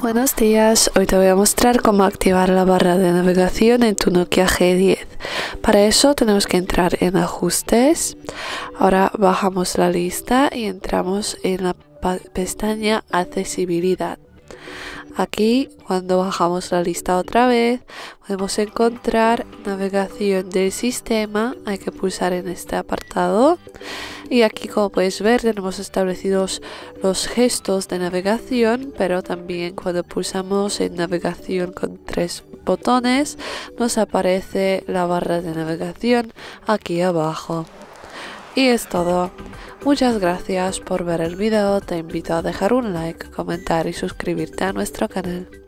Buenos días, hoy te voy a mostrar cómo activar la barra de navegación en tu Nokia G10. Para eso tenemos que entrar en ajustes, ahora bajamos la lista y entramos en la pestaña accesibilidad. Aquí, cuando bajamos la lista otra vez, podemos encontrar navegación del sistema. Hay que pulsar en este apartado. Y aquí, como puedes ver, tenemos establecidos los gestos de navegación, pero también cuando pulsamos en navegación con tres botones, nos aparece la barra de navegación aquí abajo. Y es todo. Muchas gracias por ver el video, te invito a dejar un like, comentar y suscribirte a nuestro canal.